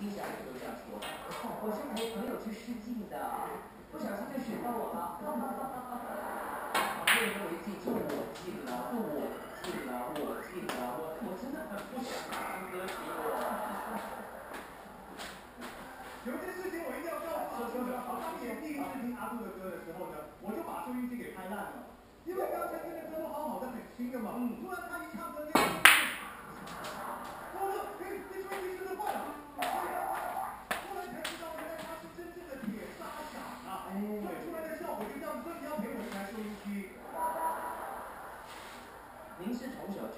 听小雨都这样说。我是陪朋友去试镜的，不小心就选到我了。朋友都一记住我进了，我进了，我进了，我我真的很不想唱歌给我。有一件事情我一定要告诉说说，当年第一次听阿杜的歌的时候呢，我就把收音机给拍烂了，因为刚才听的歌都好好的，很轻的嘛，突然他一唱歌，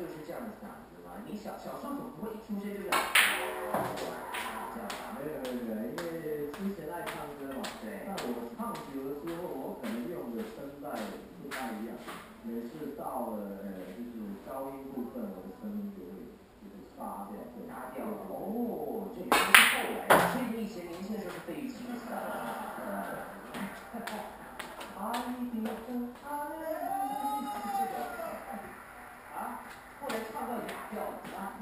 就是这样的嗓子吗？你小小时候总不会一出生就这样，这样吧？没有没有没有，因为之前爱唱歌嘛，对但我唱久了之后，我可能用的声带不太一样，每次到了呃就是高音部分，我的声音就会就是沙掉，对搭调哦，这原来是后来的，所以你以前年轻的时候是费玉清的嗓子。爱你的爱，这个啊，后来唱到哑调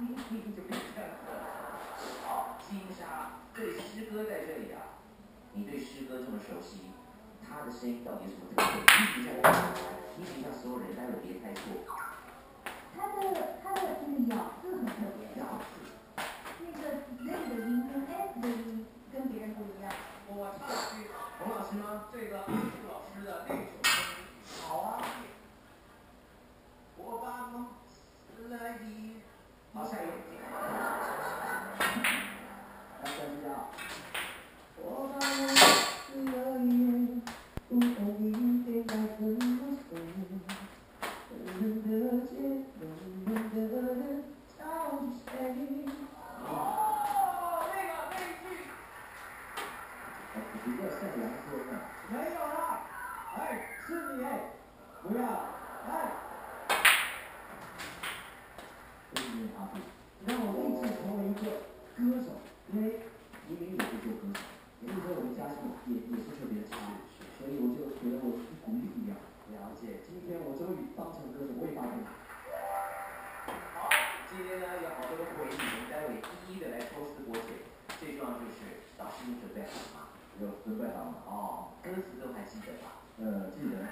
啊，你你就变这样子了。好，金莎对诗歌在这里啊，你对诗歌这么熟悉，他的声音到底有什么特点？你比较，你比较所有人，待会别猜错。他的他的那个咬字很特别，咬字，那个 Z 的音跟 S 的音跟别人不一样。我唱一句，洪老师吗？这个阿杜老师的那首声音，好啊。我把梦来的，好，下一位。来再见啊。我把我死了一夜，不懂明天该怎么走。冷冷的街，冷冷的人，到底谁？哦，那个那一句，哎，比较像杨过呢。没有啦，哎，是你哎，不要，哎。这是阿杜，让我立志成为一个歌手，因为黎明也是做歌手，那时候我们家境也也是特别差，所以我就觉得我一股力量。了解，今天我终于当成歌手，我也发现。今天呢有好多的回忆，我们待会一一的来抽丝剥茧。最重要就是老师你准备好了吗？有准备好了？哦，歌词都还记得吧？呃，记得。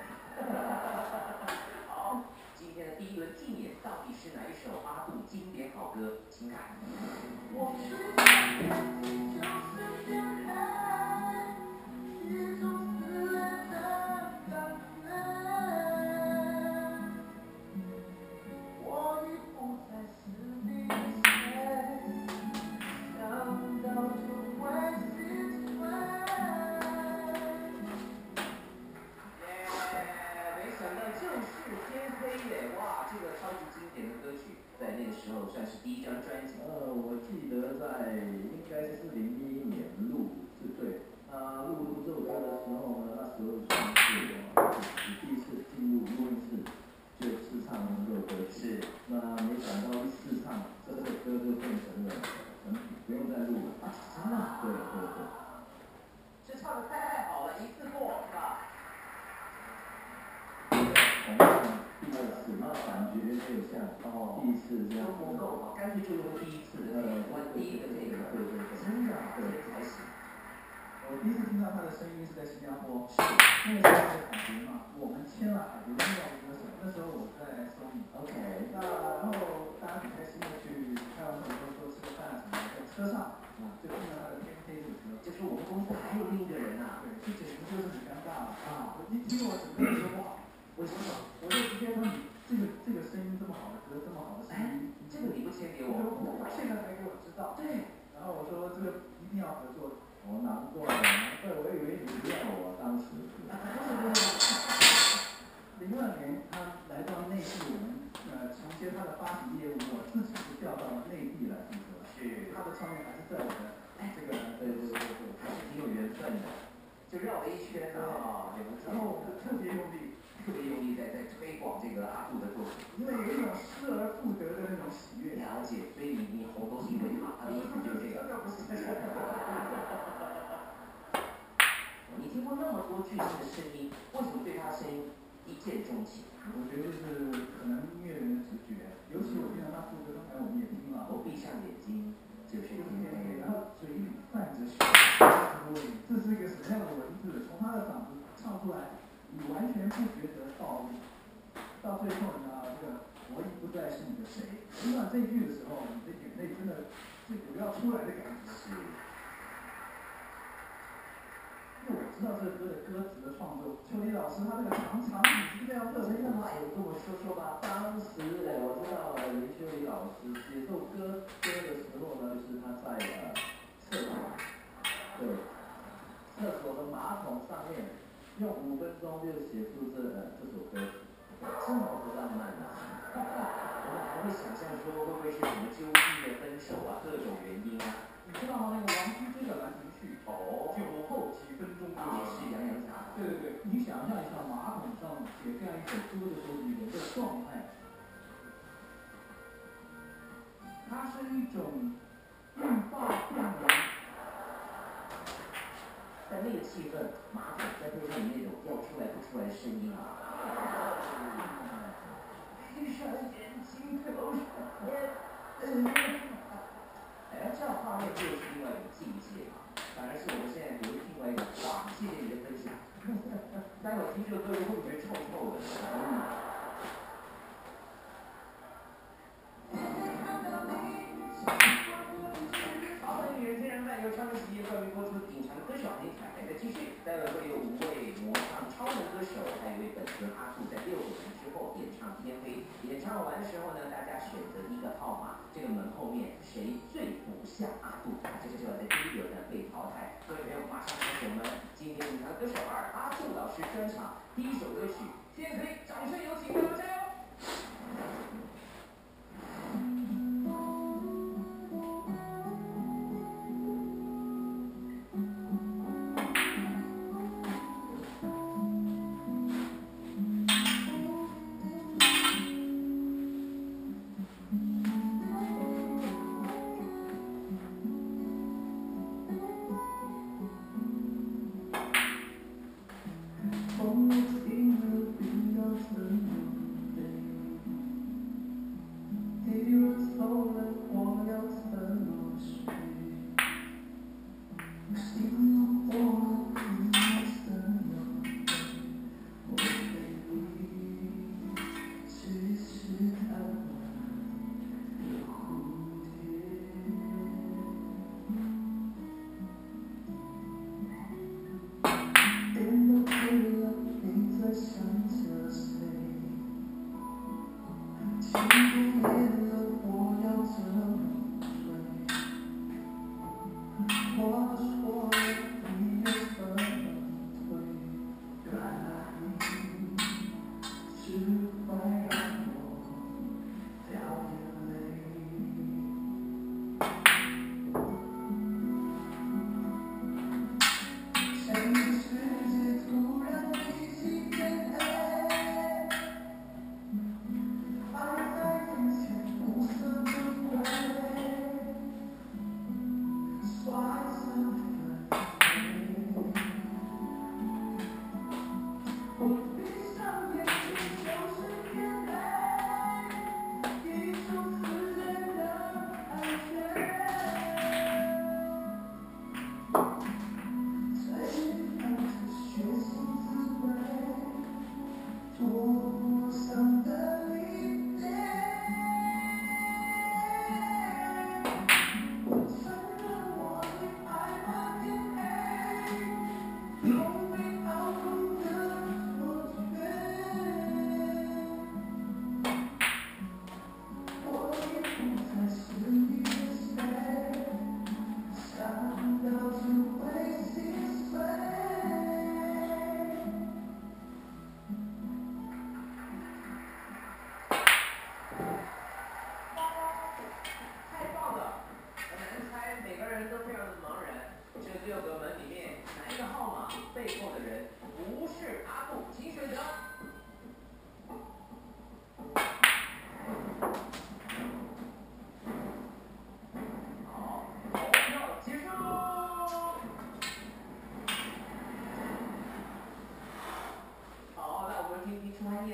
好，今天的第一轮竞演到底是哪一首阿杜经典好歌？请看。我是第一次这样都。不够啊，干脆就用第一次的那个，我第一个这个，对对对真的啊，这才行。我第一次听到他的声音是在新加坡，那个时候的海蝶嘛，我们签了海蝶的另外一个歌手，那时候我在收音。OK，那然后大家很开心的去开完会之后说吃个饭什么的，在车上啊就听到他的天黑这首歌，就是我们公司还有另一个人啊，对，这简直就是很尴尬了啊！我一听我整个人都不好，为什么？我就直接说你这个这个声音这么好的歌，这么好的声哎音，，这个你不签给我。说我，我现在才给我知道，对，然后我说这个一定要合作，我，难怪，难怪，我以为你不要我当时是。不是不是，零二年他来到内地，我们呃承接他的发行业务，我自己是调到了内地来负责，是。他的唱片还是在我的哎这个对对对对，还是挺有缘分的，就绕了一圈啊，然后我就特别用力，特别用力在在推广这个阿杜的作品。因为有一种失而复得的那种喜悦。了解，所以你你红都是因为他，他的意思就是这个。你听过那么多巨星的声音，为什么对他声音一见钟情？我觉得是可能音乐人的直觉，尤其我听到他副歌，刚才我们也听了，我闭上眼睛就是就是天黑然了。后嘴里出来，你完全不觉得暴力，到最后呢，这个我已不再是你的谁。听到这句的时候，你的眼泪真的是有出来的感觉。是。因为我知道这个歌的歌词的创作，秋林老师他这个长长语是非常特别的。哎，跟我说说吧，当时哎，我知道林秋离老师写这首歌歌的时候呢，就是他在呃厕所，对，厕所的马桶上面用五分钟就写出这呃这首歌，这么不浪漫啊！我们还会想象说会不会是什么纠结的分手啊，各种原因啊？你知道吗？那个王居追的《兰亭序》哦，酒后几分钟也是杨洋洒洒。对对对，你想象一下，马桶上写这样一首歌的时候，你人的状态，它是一种欲罢不能。在那个气氛，马桶再配上你那种要出来不出来的声音啊，闭上眼睛，流眼哎，这样画面就是另外一种境界啊。反而是我们现在留另外一种哇，谢谢你的分享。待会儿听这个歌会不会臭臭的？好长歌手黑彩还在继续。待会会有五位模唱超能歌手，还有一位粉丝阿杜，在六个人之后演唱天黑。演唱完的时候呢，大家选择一个号码，这个门后面谁最不像阿杜，这个就要在第一轮呢被淘汰。各位朋友，马上开始我们今天顶长歌手二阿杜老师专场第一首歌曲《天黑》，掌声有请，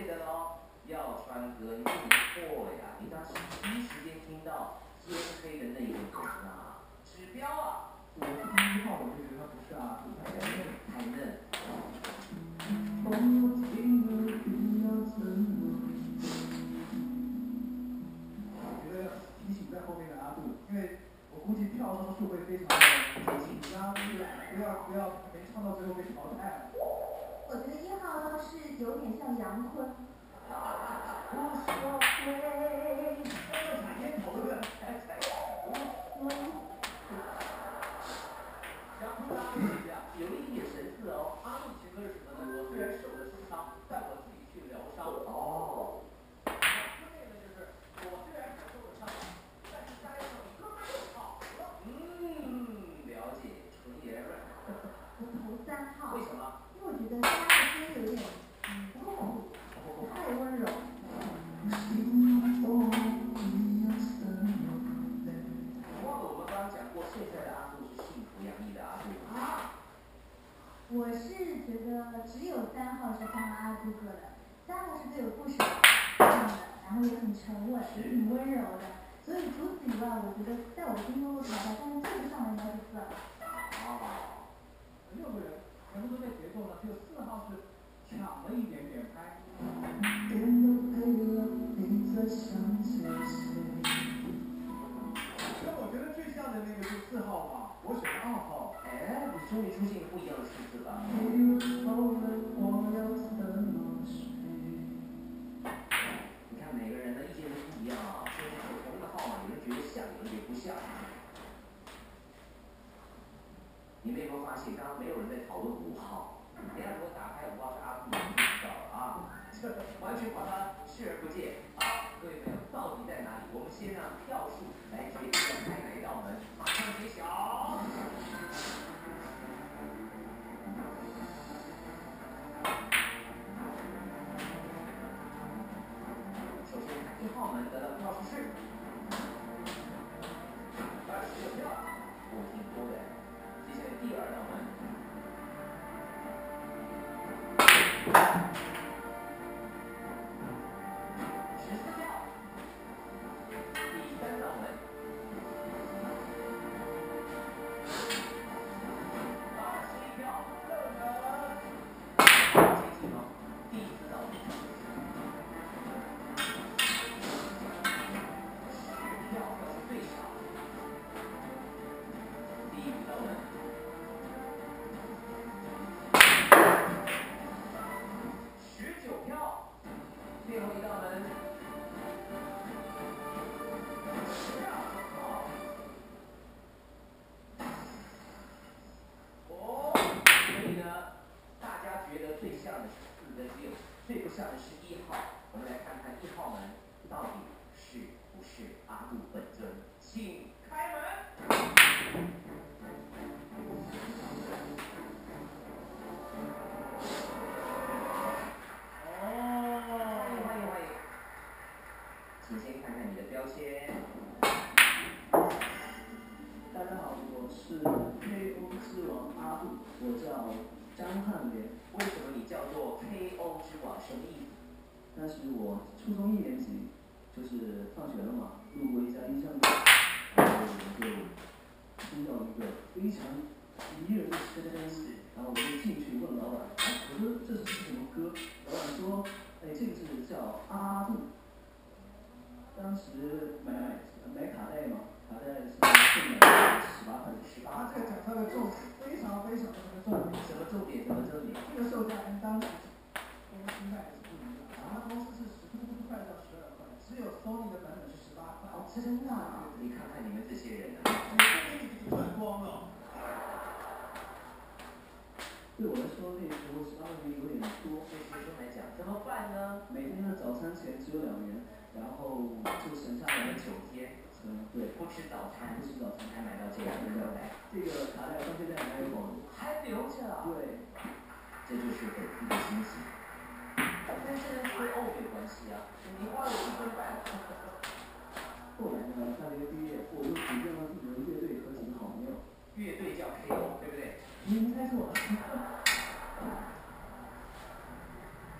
的喽，药穿哥，你错呀！你当时第一时间听到天黑的那一段呐，指标啊！我第一号，我这人他不是啊，不太认真，太认。觉得要提在后面的，票数会非常的紧张，不要不要，没唱到最后被淘汰了。我觉得一号倒是有点像杨坤。无所谓？的，三号是最有故事性的，然后也很沉稳，也挺温柔的。所以除此以外，我觉得在我心中的淘汰，但是最不上的应该是四号。哦。六个人全部都在节奏呢，只有四号是抢了一点点拍。那我觉得最像的那个是四号吧，我选二号。哎，你终于出现不一样的数字了。你看每个人的意见都不一样啊，说是同一个号码，有人觉得像，有人觉得不像。你们有没有发现，刚刚没有人在讨论五号？等下如果打开五号是阿杜，你就知道了啊，这完全把它视而不见啊！各位朋友，到底在哪里？我们先让票数来决定开哪一道门，马上揭晓。最不像的是一号。我们来看看一号门到底是不是阿杜本尊，请什么意思？当时我初中一年级，就是放学了嘛，路过一家音像店，然后我就听到一个非常愉悦的声音，然后我就进去问老板，哎，我说这是什么歌？老板说，哎，这个是叫阿杜。当时买买卡带嘛，卡带是正买十八块十八他这个讲他的重非常非常的重，什么重点？什么重点？这个售价跟当时公司卖的是不一样，咱们公司是十突突快到十二块，只有 Sony 的版本是十八块。哦，真的啊！你看看你们这些人啊，你这给你赚光了。对我来说，那时候十八块钱有点多。对学生来讲怎么办呢？每天的早餐钱只有两元，然后就省下来了九天，嗯，对，不吃早餐，不吃早餐。还买到这样的胶带，这个卡带到现在还有保留。还留着。对，这就是粉丝的欣跟这跟 KO 没关系啊，你花了一分半。后来呢，大学毕业，我又组建了自己的乐队和几个好朋友。乐队叫 KO，对不对？你猜错。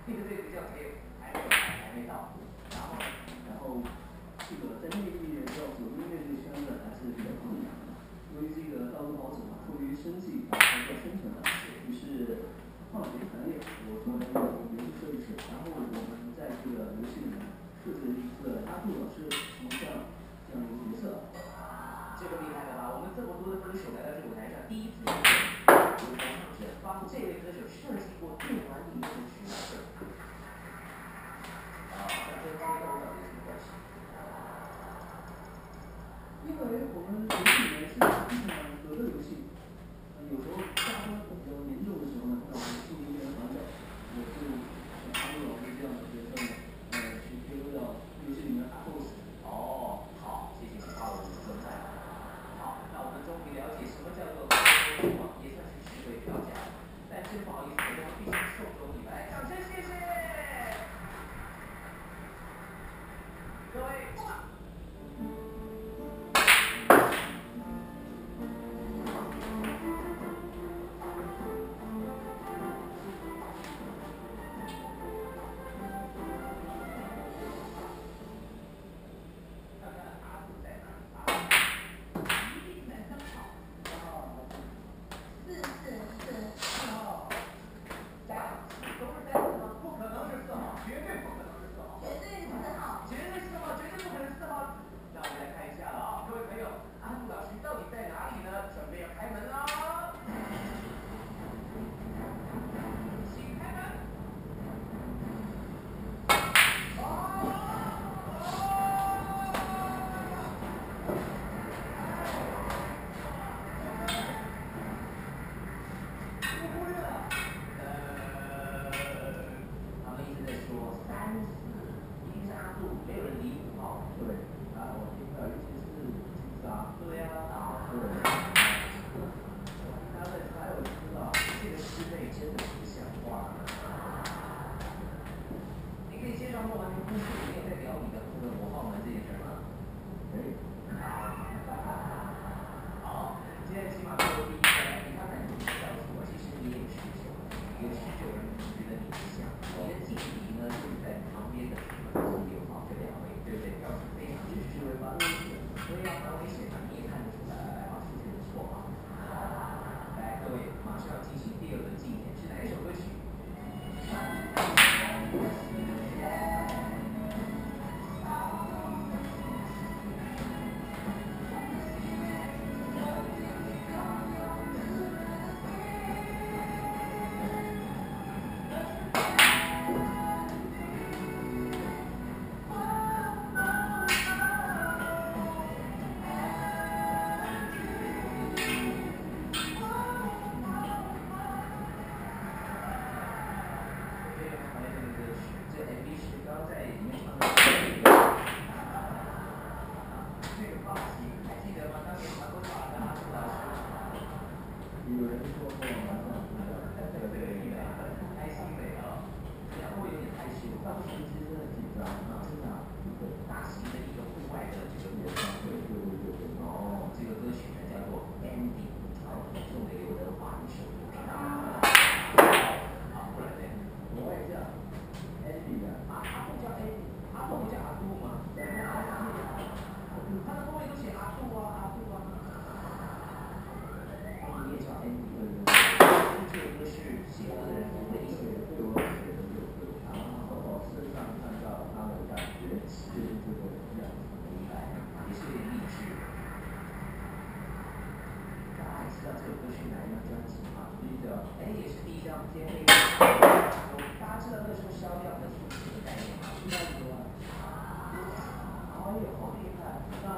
乐队叫 KO，还没，还没到。然后，然后这个在内地要走音乐这圈子还是比较困难的，由于这个道路跑者嘛，出于生计还是要生存主要是形象这样的角色，这个厉害了吧？我们这么多的歌手来到这个舞台上，第一次。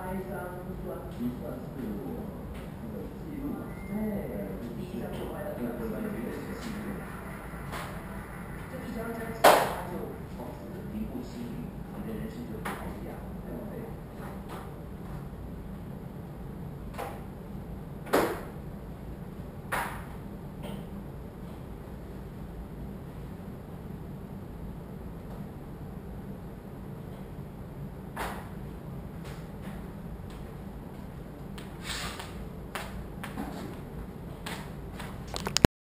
哀伤、酸苦。这一张专辑它就保持平步青云，你的人生就不一样，对不对？